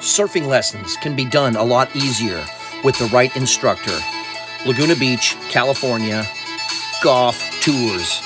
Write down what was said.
Surfing lessons can be done a lot easier with the right instructor. Laguna Beach, California, Golf Tours.